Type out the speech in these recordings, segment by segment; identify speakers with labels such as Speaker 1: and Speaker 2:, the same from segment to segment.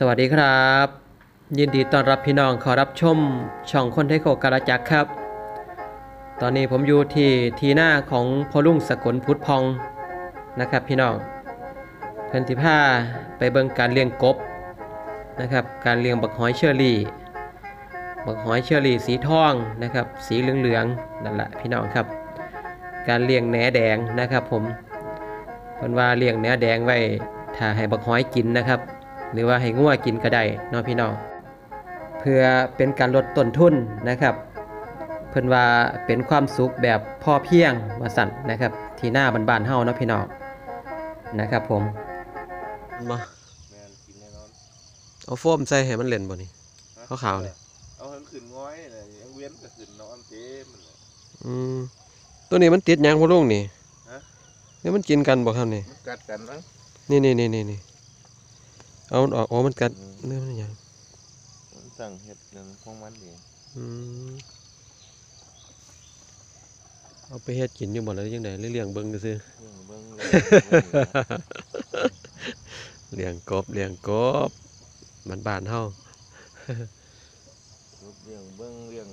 Speaker 1: สวัสดีครับ ยินดีต้อนรับพี่น้องขอรับชม ช่องคนไทยโคกการจักครับ ตอนนี้ผมอยู่ที่ทีหน้าของพอลุ่งสกลพุทธพองนะครับพี่น้องเพิ่นที่ผ้าไปเบิ่งการเลี้ยงกบนะครับ การเลี้ยงบักหอยเชอรี่บักหอยเชอรี่สีทองนะครับ สีเหลืองๆนั่นแหละพี่น้องครับ การเลี้ยงแหนแดงนะครับ ผมเพิ่นว่าเลี้ยงแหนแดงไว้ถ้าให้บักหอยกินนะครับ หรือว่าให้งัวกินก็ได้เนาะพี่น้อง เพื่อเป็นการลดต้นทุนนะครับ เพิ่นว่าเป็นความสุขแบบพ่อเพียงว่าสั่นนะครับ ที่หน้าบ้านๆเฮาเนาะพี่น้องนะครับ ผมมา
Speaker 2: แมนกินแน่นอน
Speaker 1: เอาโฟมใส่ให้มันเล่นบ่นี่ขาวๆนี่
Speaker 2: เอาให้มันขึ้นง้อยเลยยังเว้นก็ขึ้นนอนเต็มมันเลย
Speaker 1: อืมตัวนี้มันติดหยังพ่อลุงนี่
Speaker 2: ฮะ
Speaker 1: นี่มันกินกันบ่ครับนี่
Speaker 2: มันกัดกันนะ
Speaker 1: นี่นี่นี่นี่นี่ เอามันออกอ๋อมันกัดเนื้อมันหยัง
Speaker 2: มันสั่งเห็ดเรื่องของมันเอง
Speaker 1: อืมเอาไปเฮ็ดกินอยู่บ่แล้วจังได๋เลี้ยงเบิ่งซื่อ
Speaker 2: เรื่องเบิ้ง
Speaker 1: เลี้ยงกบเลี้ยงกบมันบ้านเฮา
Speaker 2: เรื่องเบิ้งเรื่อง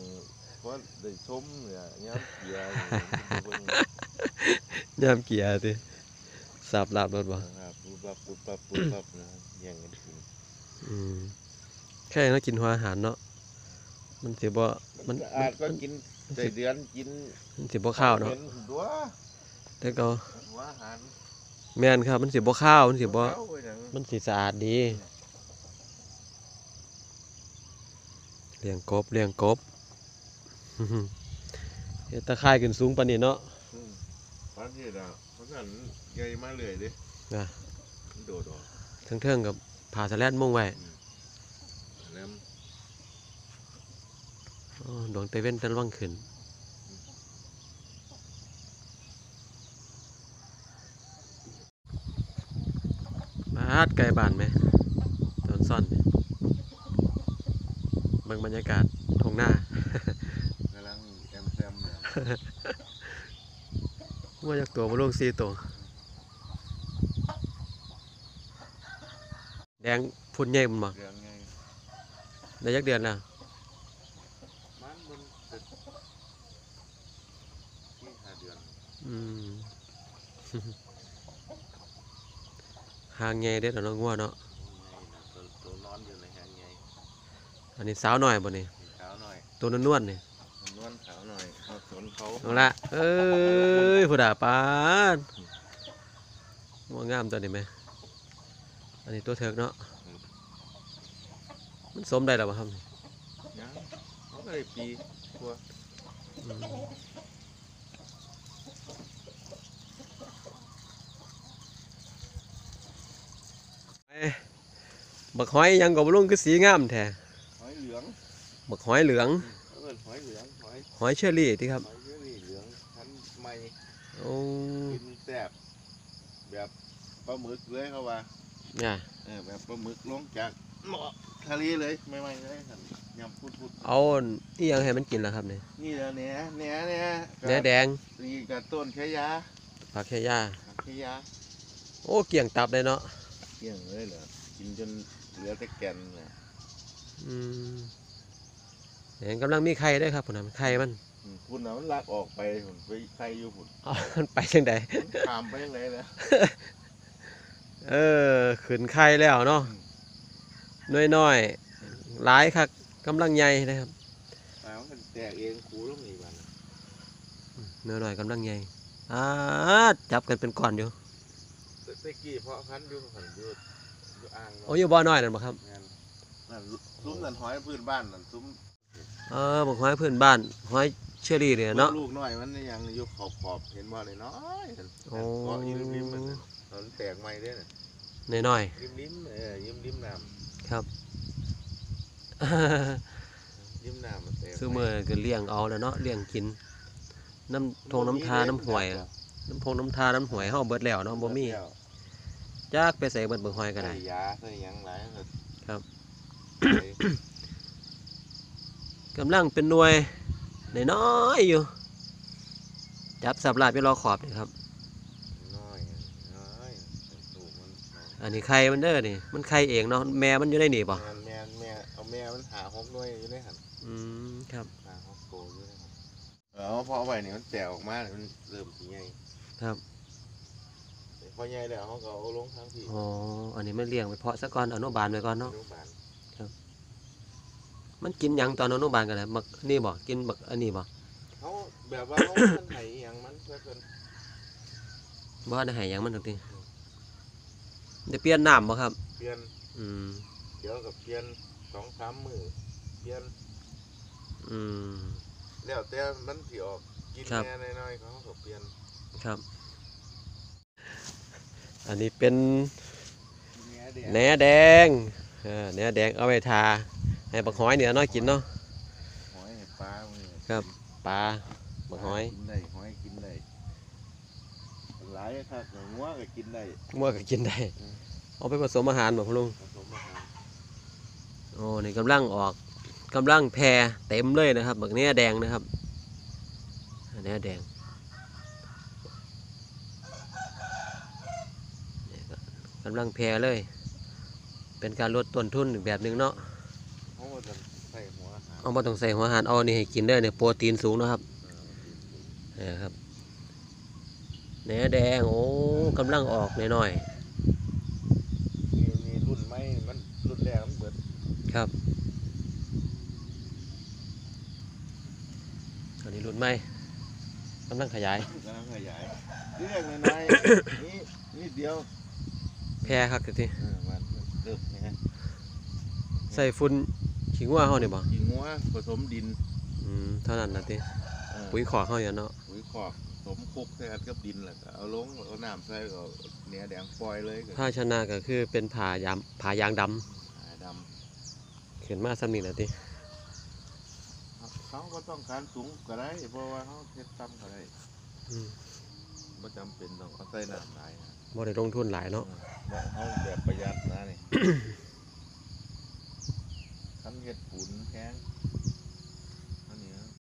Speaker 2: เพราะได้ชมเนี่ยย้ำเกียร์เบิ้ง
Speaker 1: ยามเกียร์ติสับลาบรถบ่
Speaker 2: ครับปุ๊บปั๊บปุ๊บปั๊บปุ๊บปั๊บนะแย่งกันกิน
Speaker 1: อืมแค่นั้นกินหัวอาหารเนาะมันสิบ่มัน
Speaker 2: สะอาดก็กินใส่เดือนกิน
Speaker 1: มันสิบ่ข้าวเนาะ
Speaker 2: ห็ตัว
Speaker 1: แต่ก็
Speaker 2: หัวอาหาร
Speaker 1: แม่นครับ มันสิบ่ข้าวมันสิบ่
Speaker 2: เอาไว้หนัง
Speaker 1: มันสิสะอาดดีเลี้ยงกบเลี้ยงกบเฮ็ดตะข่ายขึ้นสูงปานนี้เนาะ
Speaker 2: อืมพันที่ดาวเพราะฉะนั้นใหญ่มาเลยดิ
Speaker 1: นะ
Speaker 2: มันโดดออก
Speaker 1: เทิงๆกับ ผ่าสะแลดมุ่งไว้
Speaker 2: แล้ว
Speaker 1: อ๋อดวงตะเว้นตะวังขึ้นบาดไกลบ้านไหมตอนซ่อนเนี่ยเบิ่งบรรยากาศทงหน้ากำ
Speaker 2: ลังแอมแซมเนี่ย
Speaker 1: ว่าจากตัวมาลงซีตัว แดงพุ่นใหญ่มันบ่
Speaker 2: เรื่องไง
Speaker 1: ได้ยักเดือนแล้ว
Speaker 2: มันมันเป็นที่ห้าเดือน
Speaker 1: อืมหางใหญ่เด้อเนาะงัวเนาะ
Speaker 2: โอ้ยไงนะตัวตัวนอนอยู่ในหางไง
Speaker 1: อันนี้สาวหน่อยบ่นี่
Speaker 2: ขาวหน่อย
Speaker 1: ตัวนวลๆนี่
Speaker 2: นวลขาวหน่อยเขาสนเขา
Speaker 1: เอาละเอ้ยผู้ด่าปานงัวงามตัวนี้ไหม อันนี้ตัวเถิกเนาะ มันสมได้แล้วบ่ครับ
Speaker 2: ยังเขาก็เลยปีกลัว
Speaker 1: อืมเอ้ยบักหอยยังกับลุงคือสีงามแท้
Speaker 2: หอยเหลือง
Speaker 1: บักหอยเหลือง
Speaker 2: เขาเป็นหอยเหลืองหอย
Speaker 1: หอยเชอรี่ที่ครับ
Speaker 2: หอยเชอรี่เหลืองชั้นใหม่
Speaker 1: โอ้
Speaker 2: กินแซ่บแบบปลาหมึกเลยเขาว่า
Speaker 1: เนี่ย
Speaker 2: เออแบบปลาหมึกลงจากหม้อทะเลเลยไม่ไม่เลยครับยำพุดพุด
Speaker 1: เอาอีหยังให้มันกินล่ะครับเนี่ย
Speaker 2: นี่แหละเนี้ยเนี้ยเนี้ย
Speaker 1: เนื้อแดง
Speaker 2: ตีกับต้นแค่ยา
Speaker 1: ผักแค่ย่า
Speaker 2: แค่ยา
Speaker 1: โอ้เกี่ยงตับเลยเนาะ
Speaker 2: เกี่ยงเลยเหรอกินจนเหลือแต่แก่นเนี่ย
Speaker 1: อืมเห็นกำลังมีไข่ด้วยครับผมนะไข่มัน
Speaker 2: อืมคุณน่ะมันลากออกไปผมไปใครอยู่ผม
Speaker 1: เอามันไปจังใด
Speaker 2: ขามไปยังไงแล้ว
Speaker 1: เออขึ้นไข่แล้วเนาะน้อยๆหลายคักกำลังใหญ่นะครับ
Speaker 2: อ้าวมันแตกเองคูต้องมีบัน
Speaker 1: เนื้อหน่อยกำลังใหญ่อ่าจับกันเป็นก้อนอยู่
Speaker 2: ตะกี้เพาะพันธุ์อยู่ผันอยู่อยู่อ่าง
Speaker 1: โอ้ยอยู่บ่อน้อยนั่นบ่ครับ
Speaker 2: งานนั่นซุ้มนั่นหอยพื้นบ้านนั่นซุ้ม
Speaker 1: เออบอกหอยเพื่อนบ้านหอย เชอรี่เนี่ยเนาะ
Speaker 2: ลูกน้อยมันยังอยู่ขอบขอบๆเห็นบ่เลยน้อยๆนั่น
Speaker 1: โอ้
Speaker 2: เกาะยิ้มริมๆมันน่ะตอนแตกใหม่เด้น่ะ
Speaker 1: น้อย
Speaker 2: ยิ้มริมๆเออยิ้มริมน้
Speaker 1: ๆครับำ
Speaker 2: ยิ้มน้ำมันแตก
Speaker 1: ซื้อมือก็เลี้ยงเอาแล้วเนาะเลี้ยงกิน น้ำทงน้ำทาน้ำห่วยอะน้ำพงน้ำทาน้ำห่วยเฮาเบิดแล้วเนาะบ่มีจักไปใส่เบิดเบิ่งหอยก็ได้
Speaker 2: ใส่ยาใส่หยังหลายก็
Speaker 1: ครับ
Speaker 2: ใส่
Speaker 1: กำลังเป็นหน่วย น้อยๆอยู่ จับสับลาดไปรอขอบนี่ครับ
Speaker 2: น้อยน้อยสูงมัน
Speaker 1: เออันนี้ไข่มันเด้อนี่ มันไข่เองเนาะ แม่มันอยู่ในนี่บ่
Speaker 2: แม่นแม่นแม่เอาแม่มันหาหกหน่วยอยู่ในหัน
Speaker 1: อืมครับ
Speaker 2: หาหกโตอยู่ในหันเออพอเอาไปนี่มันแตกออกมามันเริ่มสิใหญ่
Speaker 1: ครับ
Speaker 2: พอใหญ่แล้วเขาก็เอาลงทางที่
Speaker 1: อ๋อ อันนี้มันเลี้ยงไปเพาะซะก่อนอนุบาลไว้ก่อน
Speaker 2: อ
Speaker 1: เนาะ
Speaker 2: นุบาล
Speaker 1: มันกินหยังตอนอนุบาลกันแหละมักนี่บ่กินบักอันนี้บ่
Speaker 2: เขาแบบว่าเขามันไห้อหย่างมันเพื่อเพิ่น
Speaker 1: บ่ได้ให้หยังมันถึงติได้เปลี่ยนน้ำบ่ครับ
Speaker 2: เปลี่ยน
Speaker 1: อืม
Speaker 2: เดี๋ยวกับเปลี่ยนสองสามมือเปลี่ยน
Speaker 1: อืม
Speaker 2: แล้วแต่มันสิออกกิน
Speaker 1: ครับ
Speaker 2: แน่น้อยๆเขาก็เปลี่ยน
Speaker 1: ครับ อันนี้เป็น
Speaker 2: แหน่แดง
Speaker 1: แหนแดงเออแหนแดงเอาไว้ทา ให้บักหอยเนี่ยน้อยกินเนาะ
Speaker 2: หอยให้ปลามือ
Speaker 1: ครับปลาบักหอย
Speaker 2: กินได้หอยกินได้หลายครับงัวก็กินได้
Speaker 1: มั่วก็กินได้
Speaker 2: อืม
Speaker 1: เอาไปผสมอาหารบ่พ่อลุง
Speaker 2: ผสมอาหาร
Speaker 1: โอ้นี่กำลังออกกำลังแพรเต็มเลยนะครับบักเนี้ยแดงนะครับอันเนี้ยแดงนี่ก็กำลังแพรเลย เป็นการลดต้นทุนอีกแบบหนึ่งเนาะ
Speaker 2: เขาก็จะใส่หัวอาหาร
Speaker 1: เอามาต้องใส่หัวอาหารเอานี่ให้กินได้เนี่ยโปรตีนสูงเนาะครับนี่ครับเนื้อแดงโอ้กำลังออกหน่อย
Speaker 2: มีมีรุ่นไหมมันรุ่นแรกมันเบิด
Speaker 1: ๆครับอันนี้รุ่นใหม่กำลังขยาย
Speaker 2: กำลังขยายเรื่องน้อยๆนี่นิดเดียว
Speaker 1: แพรครับที
Speaker 2: เออมันเริ่มนะฮะ
Speaker 1: ใส่ฝุ่น ขิงว่าเฮานี่บ่
Speaker 2: กินงัวผสมดิน
Speaker 1: อืมเท่านั้นนะติ
Speaker 2: เออ
Speaker 1: ปุ๋ยขอเฮาอย่างเนาะ
Speaker 2: ปุ๋ยขอกผสมคลุกใส่กันกับดินแหละก็เอาลงเอาน้ำใส่ก็เอาเนื้อแดงปล่อยเลยก็
Speaker 1: ภาชนะก็คือเป็นผ่ายามผ่ายางดำ
Speaker 2: หาด
Speaker 1: ขึ้นมาซ้ำนี่นะติำ
Speaker 2: เขาก็ต้องการสูงก็ได้เพราะว่าเขาเทศต่ำก็ได้
Speaker 1: อืม
Speaker 2: ไม่จำเป็นต้องเอาใส่น้ำหลายนะ
Speaker 1: บ่ได้ลงทุนหลายเนาะ
Speaker 2: เขาแบบประหยัดนะนี่ ทำเห็ดปุ๋นแห้ง